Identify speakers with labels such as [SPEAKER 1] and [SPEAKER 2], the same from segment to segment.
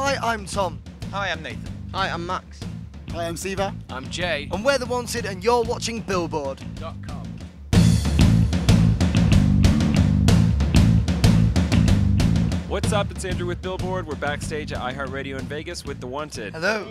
[SPEAKER 1] Hi, I'm Tom.
[SPEAKER 2] Hi, I'm Nathan.
[SPEAKER 3] Hi, I'm Max.
[SPEAKER 4] Hi, I'm Siva.
[SPEAKER 5] I'm Jay.
[SPEAKER 1] And we're The Wanted, and you're watching Billboard.com.
[SPEAKER 5] What's up? It's Andrew with Billboard. We're backstage at iHeartRadio in Vegas with The Wanted.
[SPEAKER 1] Hello.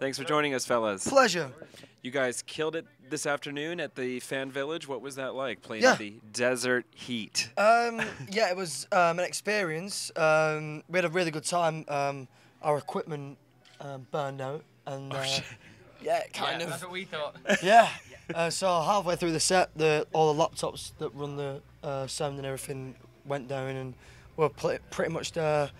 [SPEAKER 5] Thanks for joining us, fellas.
[SPEAKER 1] Pleasure.
[SPEAKER 5] You guys killed it this afternoon at the Fan Village. What was that like, playing
[SPEAKER 1] Yeah.
[SPEAKER 5] in the desert heat?
[SPEAKER 1] Um, yeah, it was um, an experience. Um, we had a really good time. Um, our equipment um, burned out, and uh, yeah, kind of.
[SPEAKER 2] That's what we thought.
[SPEAKER 1] Yeah. Uh, so halfway through the set, the all the laptops that run the uh, sound and everything went down, and we are pl- pretty much there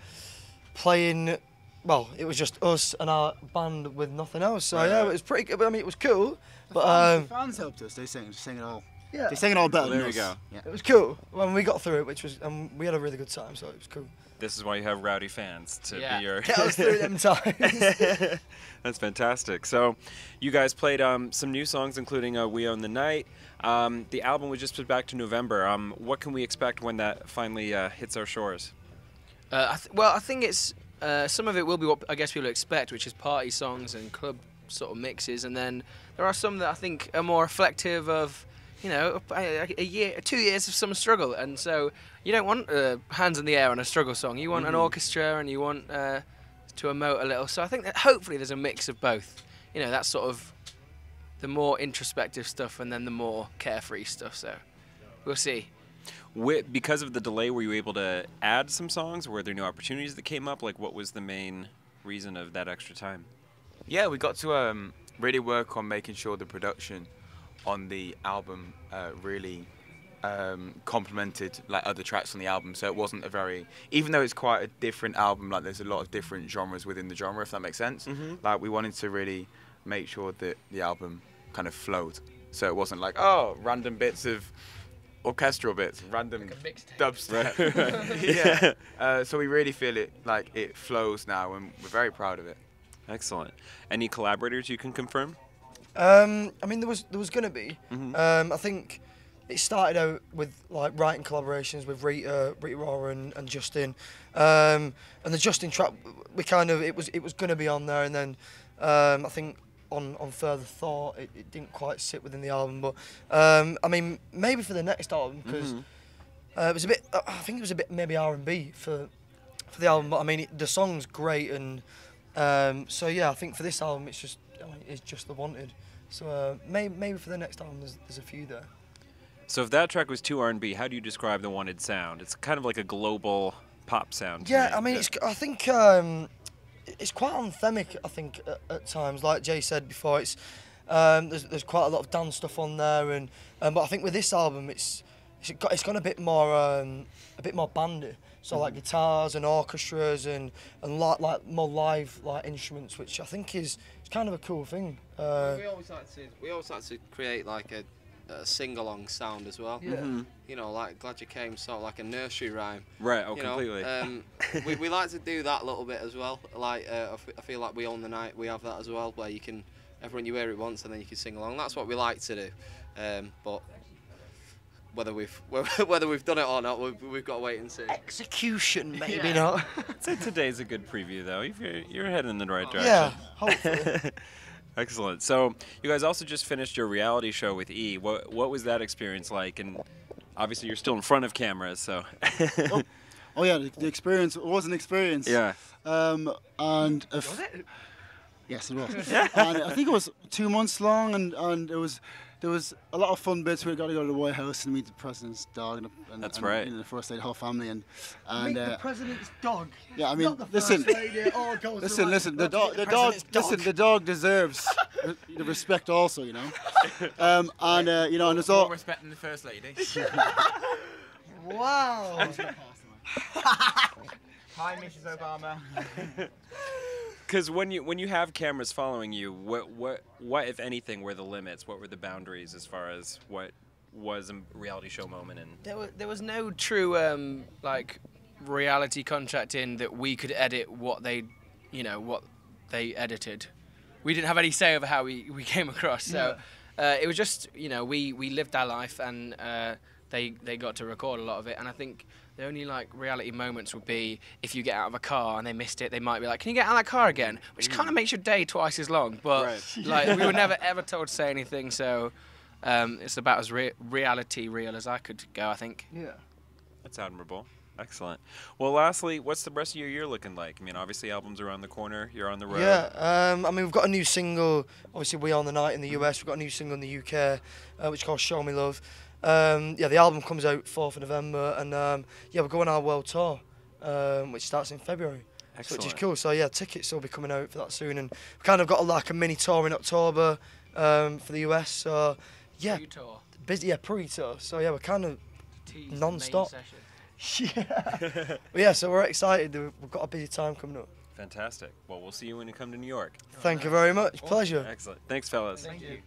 [SPEAKER 1] playing. Well, it was just us and our band with nothing else. So yeah, it was pretty good. I mean, it was cool, but
[SPEAKER 4] fans,
[SPEAKER 1] um,
[SPEAKER 4] the fans helped us. They sang, sang it all.
[SPEAKER 1] yeah,
[SPEAKER 4] They sang it all better
[SPEAKER 5] Well,
[SPEAKER 4] than
[SPEAKER 5] there you
[SPEAKER 4] us.
[SPEAKER 5] go.
[SPEAKER 4] Yeah.
[SPEAKER 1] it was cool when we got through it, which was um, we had a really good time. So it was cool.
[SPEAKER 5] This is why you have rowdy fans to
[SPEAKER 2] Yeah.
[SPEAKER 5] be your.
[SPEAKER 1] Get us through them times.
[SPEAKER 5] That's fantastic. So, you guys played um, some new songs, including uh, "We Own the Night." Um, the album was just put back to November. Um, what can we expect when that finally uh, hits our shores?
[SPEAKER 3] Uh, I th- well, I think it's uh, some of it will be what I guess people expect, which is party songs and club sort of mixes, and then there are some that I think are more reflective of, you know, a, a year, two years of some struggle, and so you don't want uh, hands in the air on a struggle song. You want an orchestra, and you want uh, to emote a little. So I think that hopefully there's a mix of both. You know, that's sort of the more introspective stuff, and then the more carefree stuff. So we'll see.
[SPEAKER 5] Wi- because of the delay, were you able to add some songs? Were there new opportunities that came up? Like, what was the main reason of that extra time?
[SPEAKER 2] Yeah, we got to um, really work on making sure the production on the album uh, really um, complemented like other tracks on the album. So it wasn't a very, even though it's quite a different album, like there's a lot of different genres within the genre, if that makes sense. Like we wanted to really make sure that the album kind of flowed. So it wasn't like oh, random bits of orchestral bits, random dubstep. yeah. Uh, so we really feel it like it flows now, and we're very proud of it.
[SPEAKER 5] Excellent. Any collaborators you can confirm?
[SPEAKER 1] Um, I mean, there was there was gonna be.
[SPEAKER 5] Mm-hmm.
[SPEAKER 1] Um, I think it started out with like writing collaborations with Rita, Rita Ora and, and Justin, um, and the Justin track we kind of it was it was gonna be on there, and then um, I think on on further thought it, it didn't quite sit within the album, but um, I mean maybe for the next album because
[SPEAKER 5] Mm-hmm.
[SPEAKER 1] uh, it was a bit I think it was a bit maybe R and B for for the album, but I mean it, the song's great and um, so yeah I think for this album it's just I mean, it's just the wanted. So uh, maybe maybe for the next album there's, there's a few there.
[SPEAKER 5] So, if that track was too R&B, how do you describe the wanted sound? It's kind of like a global pop sound.
[SPEAKER 1] Yeah. I mean, it's, I think um, it's quite anthemic. I think at, at times, like Jay said before, it's um, there's, there's quite a lot of dance stuff on there, and um, but I think with this album, it's it's got it's got a bit more um, a bit more bandy. So like guitars and orchestras and and like like more live like instruments, which I think is it's kind of a cool thing. Uh,
[SPEAKER 6] we always like to we always like to create like a, a sing along sound as well.
[SPEAKER 1] yeah.
[SPEAKER 6] You know, like glad you came, sort of like a nursery rhyme.
[SPEAKER 5] Right, oh,
[SPEAKER 6] you know,
[SPEAKER 5] completely.
[SPEAKER 6] um, we, we like to do that a little bit as well. Like uh, I f- I feel like we own the night. We have that as well, where you can everyone you hear it once and then you can sing along. That's what we like to do. Um, but whether we've whether we've done it or not, we've, we've got to wait and see.
[SPEAKER 1] Execution, maybe
[SPEAKER 6] Yeah.
[SPEAKER 1] not.
[SPEAKER 5] I'd say today's a good preview, though. You're, you're heading in the right direction.
[SPEAKER 1] yeah, hopefully.
[SPEAKER 5] Excellent. So, you guys also just finished your reality show with E. What what was that experience like? And obviously, you're still in front of cameras, so.
[SPEAKER 4] Oh yeah, the, the experience it was an experience.
[SPEAKER 5] yeah.
[SPEAKER 4] Um, and if, Yes, it was. and I think it was two months long, and, and it was there was a lot of fun bits. We got to go to the White House and meet the president's dog, and, and
[SPEAKER 5] That's
[SPEAKER 4] and,
[SPEAKER 5] right.
[SPEAKER 4] You know, the first lady, whole family, and and
[SPEAKER 1] Meet
[SPEAKER 4] uh,
[SPEAKER 1] the president's dog.
[SPEAKER 4] yeah, I mean,
[SPEAKER 1] Not the
[SPEAKER 4] listen,
[SPEAKER 1] first lady, oh,
[SPEAKER 4] listen, listen. The
[SPEAKER 1] Let's
[SPEAKER 4] dog, the dog,
[SPEAKER 1] president's
[SPEAKER 4] listen. The dog deserves the respect also, you know. Um, and uh, you know, and it's all.
[SPEAKER 2] respecting the first lady.
[SPEAKER 1] Wow.
[SPEAKER 2] Hi, Mrs. Obama.
[SPEAKER 5] Because when you when you have cameras following you, what what what if anything were the limits? What were the boundaries as far as what was a reality show moment and
[SPEAKER 3] There was, there was no true um, like reality contract in that we could edit what they, you know, what they edited. We didn't have any say over how we, we came across. So uh, it was just, you know, we, we lived our life and uh, they they got to record a lot of it. And I think The only like reality moments would be if you get out of a car and they missed it, they might be like, "Can you get out of that car again?" Which kind of makes your day twice as long. But
[SPEAKER 5] Right.
[SPEAKER 3] like we were never ever told to say anything, so um, it's about as re- reality real as I could go. I think.
[SPEAKER 1] Yeah.
[SPEAKER 5] That's admirable. Excellent. Well, lastly, what's the rest of your year looking like? I mean, obviously, albums around the corner. You're on the road.
[SPEAKER 1] Yeah, um, I mean, we've got a new single. Obviously, we own the night in the US. We've got a new single in the UK, uh, which is called "Show Me Love." Um, yeah, the album comes out 4th of November, and um, yeah, we're going on our world tour, um, which starts in February.
[SPEAKER 5] Excellent.
[SPEAKER 1] which is cool. So yeah, tickets will be coming out for that soon, and we've kind of got a, like a mini tour in October um, for the US. So yeah,
[SPEAKER 3] Pre-tour.
[SPEAKER 1] busy. Yeah, pre-tour. So yeah, we're kind of
[SPEAKER 3] Tease
[SPEAKER 1] Non-stop. yeah. Yeah, so we're excited. We've got a busy time coming up.
[SPEAKER 5] Fantastic. Well, we'll see you when you come to New York.
[SPEAKER 1] Thank you very much. Pleasure.
[SPEAKER 5] Excellent. Thanks, fellas.
[SPEAKER 3] Thank you.